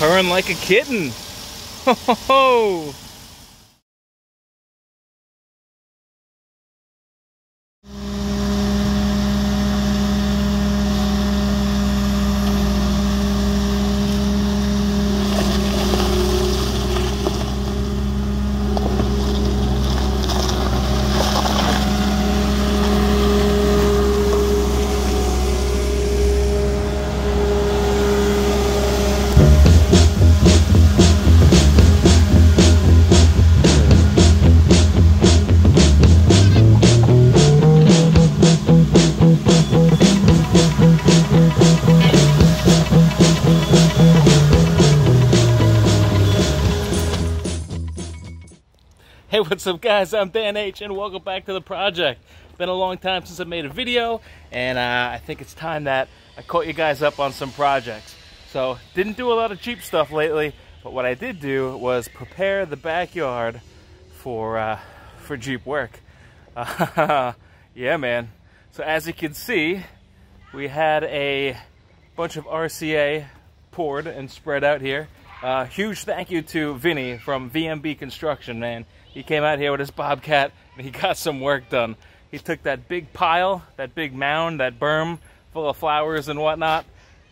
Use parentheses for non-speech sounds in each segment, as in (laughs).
purring like a kitten. Ho ho ho! What's up, guys? I'm Dan H, and welcome back to the project. Been a long time since I made a video, and uh, I think it's time that I caught you guys up on some projects. So, didn't do a lot of Jeep stuff lately, but what I did do was prepare the backyard for uh, for Jeep work. Uh, (laughs) yeah, man. So, as you can see, we had a bunch of RCA poured and spread out here. Uh, huge thank you to Vinny from VMB Construction, man. He came out here with his Bobcat and he got some work done. He took that big pile, that big mound, that berm full of flowers and whatnot,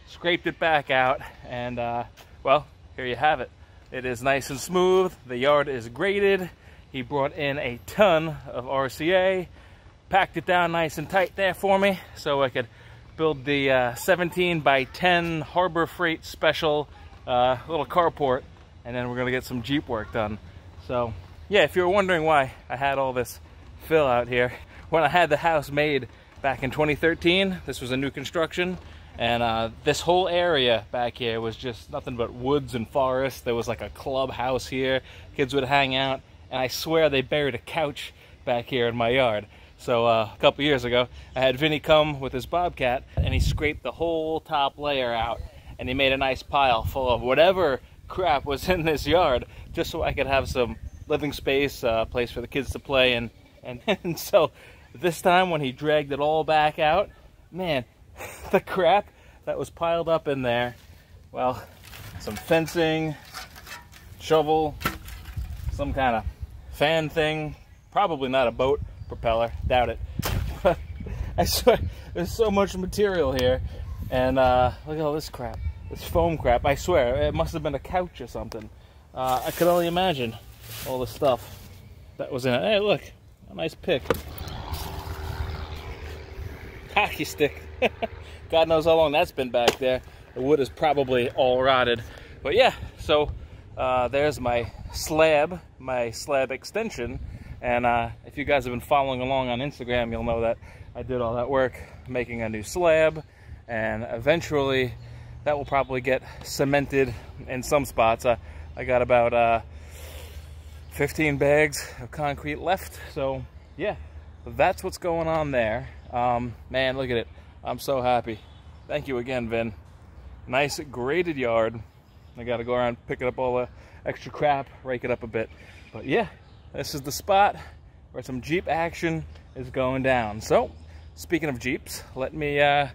scraped it back out, and uh, well, here you have it. It is nice and smooth. The yard is graded. He brought in a ton of RCA, packed it down nice and tight there for me so I could build the uh, 17 by 10 Harbor Freight special uh, little carport, and then we're gonna get some Jeep work done. So yeah, if you're wondering why I had all this fill out here, when I had the house made back in 2013, this was a new construction, and uh, this whole area back here was just nothing but woods and forest. There was like a clubhouse here, kids would hang out, and I swear they buried a couch back here in my yard. So uh, a couple years ago, I had Vinny come with his Bobcat, and he scraped the whole top layer out, and he made a nice pile full of whatever crap was in this yard, just so I could have some living space, uh, place for the kids to play, and, and, (laughs) and so this time when he dragged it all back out, man, (laughs) the crap that was piled up in there, well, some fencing, shovel, some kind of fan thing, probably not a boat propeller, doubt it. But (laughs) I swear, there's so much material here, and uh, look at all this crap, this foam crap. I swear, it must have been a couch or something. Uh, I could only imagine all the stuff that was in it. Hey, look, a nice pick. Hockey stick. (laughs) God knows how long that's been back there. The wood is probably all rotted. But yeah, so uh, there's my slab, my slab extension. And uh, if you guys have been following along on Instagram, you'll know that I did all that work making a new slab. And eventually that will probably get cemented in some spots. Uh, I got about uh, 15 bags of concrete left. So yeah, that's what's going on there. Um, man, look at it. I'm so happy. Thank you again, Vin. Nice graded yard. I got to go around picking up all the extra crap, rake it up a bit. But yeah, this is the spot where some Jeep action is going down. So, speaking of Jeeps, let me uh,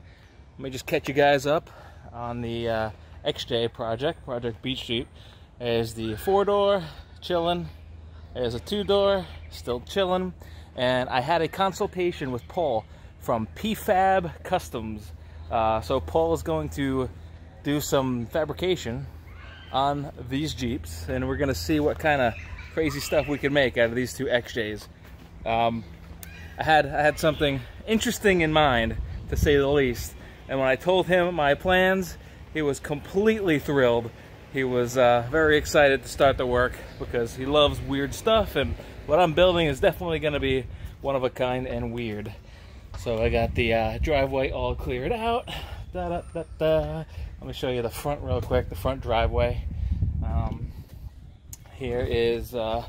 let me just catch you guys up on the uh, XJ project, Project Beach Jeep. Is the four door chilling there's a two-door, still chilling. And I had a consultation with Paul from PFAB Customs. Uh, so Paul is going to do some fabrication on these Jeeps. And we're gonna see what kind of crazy stuff we can make out of these two XJs. Um, I had I had something interesting in mind, to say the least. And when I told him my plans, he was completely thrilled he was uh, very excited to start the work because he loves weird stuff and what I'm building is definitely going to be one of a kind and weird. So I got the uh, driveway all cleared out. Da, da, da, da. Let me show you the front real quick, the front driveway. Um, here is uh,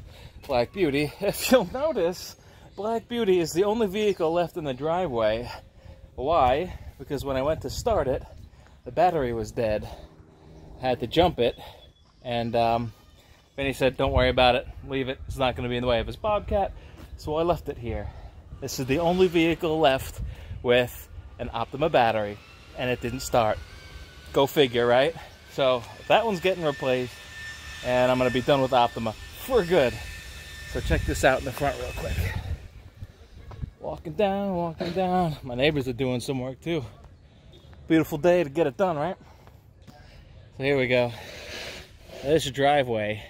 Black Beauty. (laughs) If you'll notice, Black Beauty is the only vehicle left in the driveway. Why? Because when I went to start it, the battery was dead had to jump it. And um, Vinny said, don't worry about it. Leave it. It's not going to be in the way of his Bobcat. So I left it here. This is the only vehicle left with an Optima battery. And it didn't start. Go figure, right? So that one's getting replaced and I'm gonna be done with Optima for good. So check this out in the front real quick. Walking down, walking down. My neighbors are doing some work too. Beautiful day to get it done, right? So here we go. This driveway,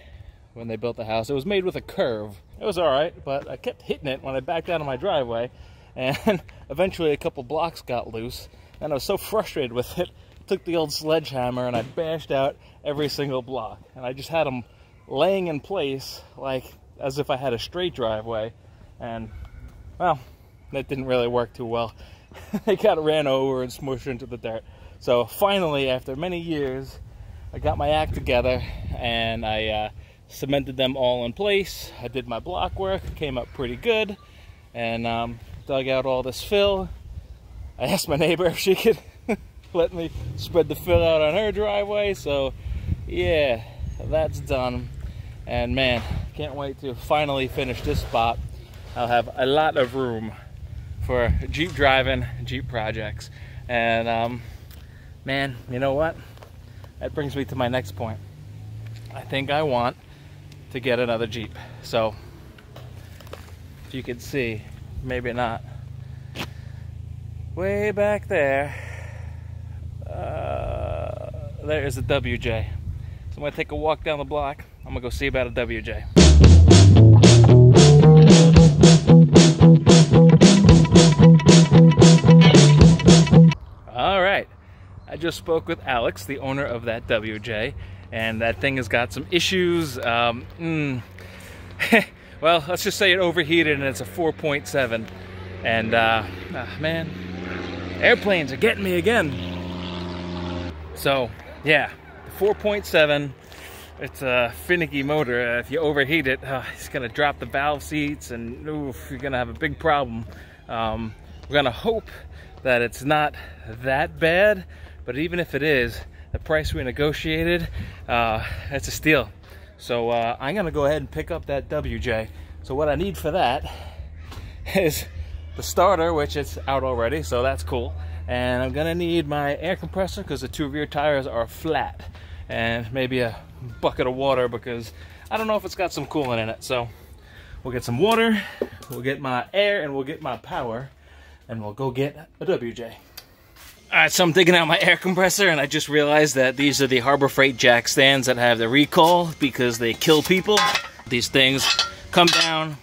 when they built the house, it was made with a curve. It was all right, but I kept hitting it when I backed out of my driveway, (laughs) and eventually a couple blocks got loose, and I was so frustrated with it, took the old sledgehammer and I bashed out every single block. And I just had them laying in place like as if I had a straight driveway. And, well, that didn't really work too well. (laughs) they got ran over and smushed into the dirt. So finally, after many years, I got my act together and I uh, cemented them all in place. I did my block work, came up pretty good, and um, dug out all this fill. I (laughs) asked my neighbor if she could (laughs) let me spread the fill out on her driveway. So yeah, that's done. And man, can't wait to finally finish this spot. I'll have a lot of room for Jeep driving, Jeep projects. And um, man, you know what? That brings me to my next point. I think I want to get another Jeep. So if you could see, maybe not. Way back there, uh, there is a WJ. So I'm gonna take a walk down the block. I'm gonna go see about a WJ. I just spoke with Alex, the owner of that WJ, and that thing has got some issues. Um, mm, (laughs) well, let's just say it overheated and it's a 4.7. And uh, ah, man, airplanes are getting me again. So yeah, 4.7. It's a finicky motor. Uh, if you overheat it, uh, it's gonna drop the valve seats and oof, you're gonna have a big problem. Um, we're gonna hope that it's not that bad, but even if it is, the price we negotiated, uh, it's a steal. So uh, I'm gonna go ahead and pick up that WJ. So what I need for that is the starter, which is out already, so that's cool and I'm gonna need my air compressor because the two rear tires are flat and maybe a bucket of water because I don't know if it's got some coolant in it so we'll get some water we'll get my air and we'll get my power and we'll go get a WJ Alright, so I'm digging out my air compressor and I just realized that these are the Harbor Freight jack stands that have the recall because they kill people. These things come down,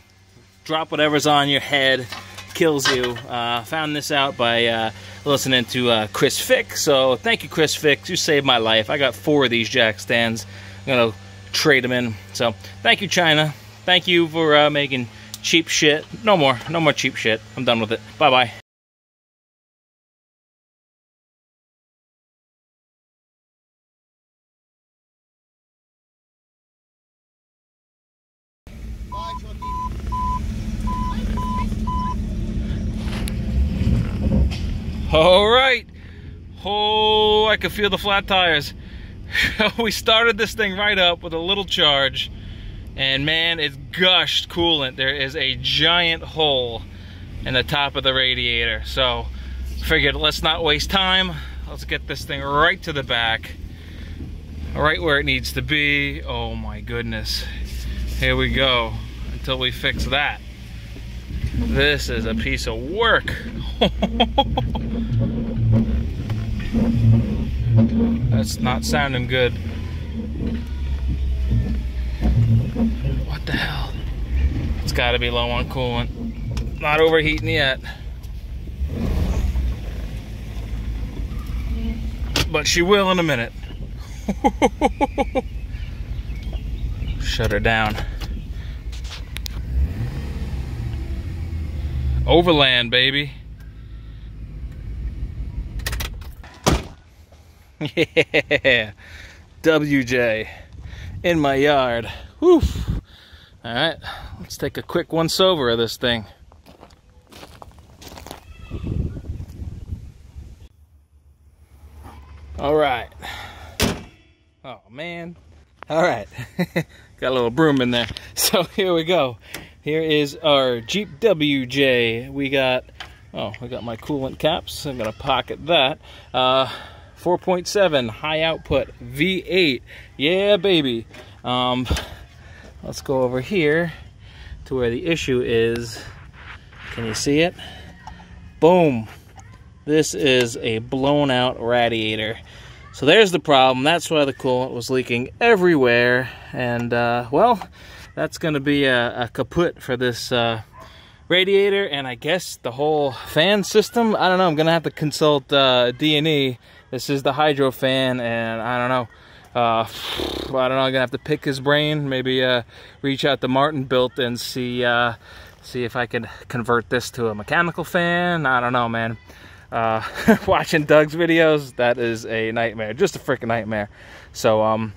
drop whatever's on your head, kills you. Uh, found this out by uh, listening to uh, ChrisFix. So thank you, ChrisFix. You saved my life. I got four of these jack stands. I'm going to trade them in. So thank you, China. Thank you for uh, making cheap shit. No more. No more cheap shit. I'm done with it. Bye-bye. All right. Oh, I can feel the flat tires. (laughs) we started this thing right up with a little charge and man, it's gushed coolant. There is a giant hole in the top of the radiator. So figured let's not waste time. Let's get this thing right to the back, right where it needs to be. Oh my goodness. Here we go until we fix that. This is a piece of work. (laughs) That's not sounding good. What the hell? It's got to be low on coolant. Not overheating yet. But she will in a minute. (laughs) Shut her down. Overland, baby. (laughs) Yeah. WJ in my yard. Whew. All right, let's take a quick once over of this thing. All right. Oh man. All right. (laughs) Got a little broom in there. (laughs) So here we go. Here is our Jeep WJ. We got, oh, we got my coolant caps. I'm gonna pocket that. Uh, 4.7 high output V8. Yeah, baby. Um, let's go over here to where the issue is. Can you see it? Boom. This is a blown out radiator. So there's the problem. That's why the coolant was leaking everywhere. And, uh, well, that's going to be a, a, kaput for this uh, radiator and I guess the whole fan system. I don't know. I'm going to have to consult uh, D&E. This is the hydro fan and I don't know. Uh, (sighs) I don't know. I'm to have to pick his brain. Maybe uh, reach out to Martin Built and see, uh, see if I can convert this to a mechanical fan. I don't know, man. Uh, (laughs) watching Doug's videos, that is a nightmare. Just a freaking nightmare. So, um,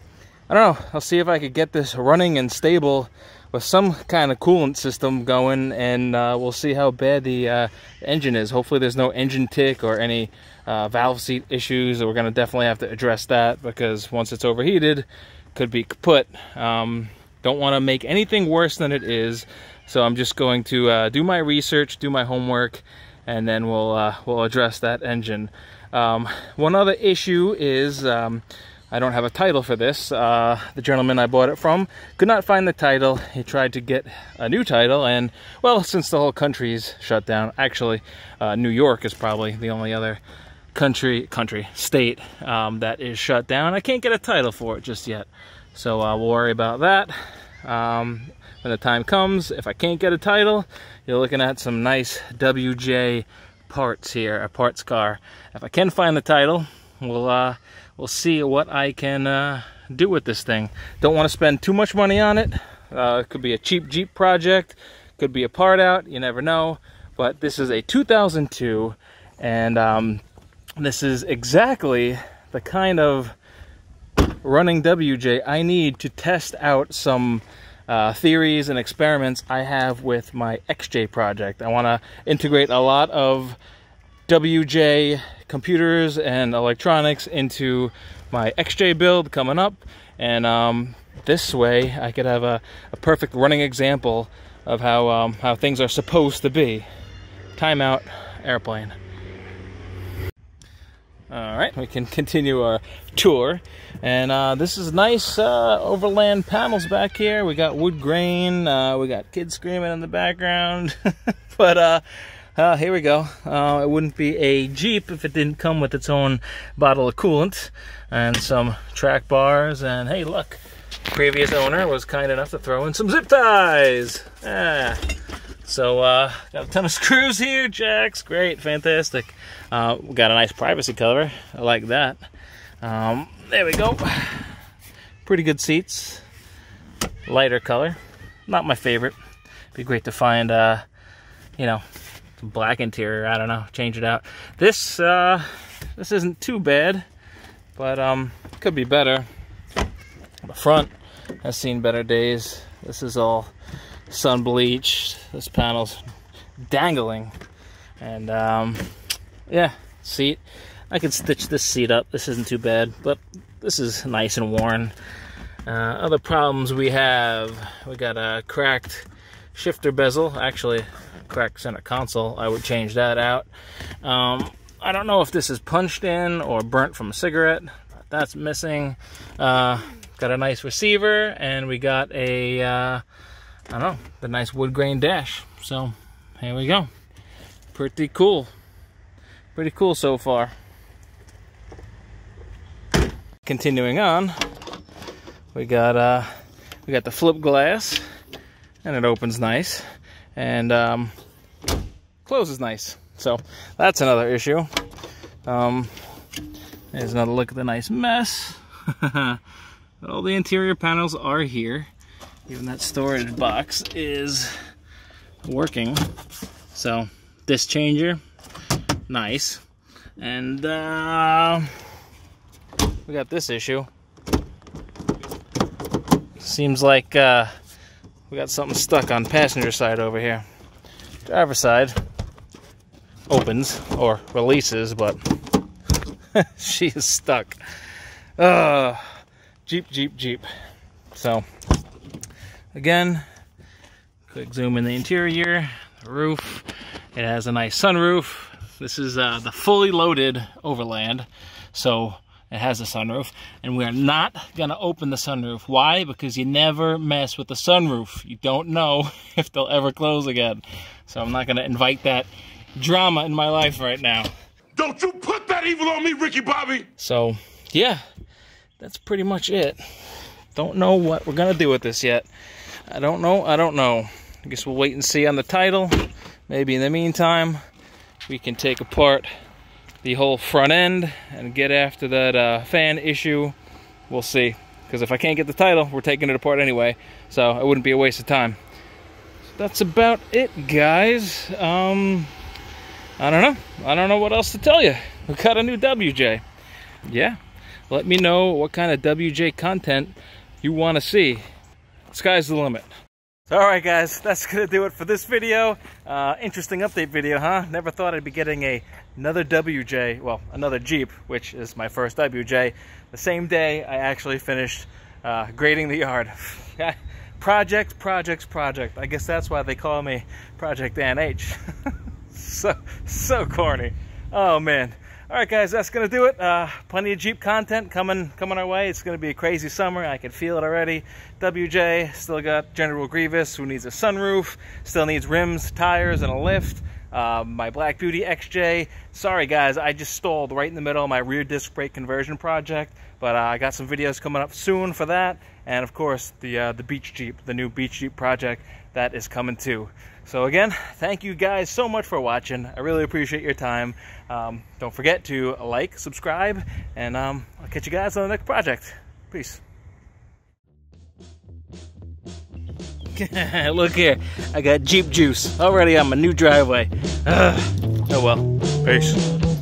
I don't know. I'll see if I could get this running and stable with some kind of coolant system going and uh, we'll see how bad the uh, engine is. Hopefully there's no engine tick or any uh, valve seat issues. We're going to definitely have to address that because once it's overheated, could be kaput. Um, don't want to make anything worse than it is. So I'm just going to uh, do my research, do my homework, and then we'll uh, we'll address that engine. Um, one other issue is um, I don't have a title for this. Uh, the gentleman I bought it from could not find the title. He tried to get a new title, and well, since the whole country's shut down, actually, uh, New York is probably the only other country, country, state um, that is shut down. I can't get a title for it just yet, so uh, we'll worry about that. Um, when the time comes, if I can't get a title, you're looking at some nice WJ parts here, a parts car. If I can find the title, we'll uh, we'll see what I can uh, do with this thing. Don't want to spend too much money on it. Uh, it could be a cheap Jeep project, could be a part out, you never know. But this is a 2002, and um, this is exactly the kind of running WJ I need to test out some uh, theories and experiments I have with my XJ project. I want to integrate a lot of WJ computers and electronics into my XJ build coming up and um, this way I could have a, a, perfect running example of how, um, how things are supposed to be. Timeout airplane. All right, we can (laughs) continue our tour. And uh, this is nice uh, overland panels back here. We got wood grain. Uh, we got kids screaming in the background. (laughs) but uh, uh, here we go. Uh, it wouldn't be a Jeep if it didn't come with its own bottle of coolant and some track bars. And hey, look, previous owner was kind enough to throw in some zip ties. Ah. So, uh, got a ton of (laughs) screws here, jacks, great, fantastic. Uh, we got a nice privacy cover, I like that. Um, there we go. (sighs) Pretty good seats, lighter color. Not my favorite. Be great to find, uh, you know, black interior. I don't know, change it out. This, uh, this isn't too bad, but um, could be better. The front has seen better days. This is all sun bleached. This panel's dangling. And um, yeah, seat. I could stitch this seat up. This isn't too bad, but this is nice and worn. Uh, other problems we have, we got a cracked shifter bezel. Actually, cracked center console. I would change that out. Um, I don't know if this is punched in or burnt from a cigarette. That's missing. Uh, got a nice receiver, and we got a uh, I don't know, the nice wood grain dash. So here we go. Pretty cool. Pretty cool so far. Continuing on, we got uh, we got the flip glass, and it opens nice, and um, closes nice. So that's another issue. Um, there's another look at the nice mess. (laughs) All the interior panels are here even that storage box is working. So this changer, nice. And uh, we got this issue. Seems like uh, we got something stuck on passenger side over here. Driver side opens or releases, but (laughs) she is stuck. Uh, Jeep, Jeep, Jeep. So Again, quick zoom in the interior, the roof. It has a nice sunroof. This is uh, the fully loaded Overland. So it has a sunroof. And we're not going to open the sunroof. Why? Because you never mess with the sunroof. You don't know (laughs) if they'll ever close again. So I'm not going to invite that drama in my life right now. Don't you put that evil on me, Ricky Bobby! So, yeah, that's pretty much it. Don't know what we're going to do with this yet. I don't know. I don't know. I guess we'll wait and see on the title. Maybe in the meantime, we can take apart the whole front end and get after that uh, fan issue. We'll see. Because if I can't get the title, we're taking it apart anyway. So it wouldn't be a waste of time. that's about it, guys. Um, I don't know. I don't know what else to tell you. We got a new WJ. Yeah. Let me know what kind of WJ content you want to see. Sky's the limit. So, all right, guys, that's gonna do it for this video. Uh, interesting update video, huh? Never thought I'd be getting a another WJ, well, another Jeep, which is my first WJ. The same day I actually finished uh, grading the yard. (laughs) project, projects, project. I guess that's why they call me Project Dan H. (laughs) so, so corny. Oh man. All right, guys, that's gonna do it. Uh, plenty of Jeep content coming coming our way. It's gonna be a crazy summer. I can feel it already. WJ still got General Grievous, who needs a sunroof, still needs rims, tires, and a lift. Uh, my Black Beauty XJ. Sorry, guys, I just stalled right in the middle of my rear disc brake conversion project, but uh, I got some videos coming up soon for that, and of course the uh, the Beach Jeep, the new Beach Jeep project that is coming too. So again, thank you guys so much for watching. I really appreciate your time. Um, don't forget to like, subscribe, and um, I'll catch you guys on the next project. Peace. (laughs) Look here, I got Jeep juice already on my new driveway. Ugh. Oh well, peace.